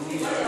Amém.